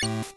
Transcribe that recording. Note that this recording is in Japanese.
えっ?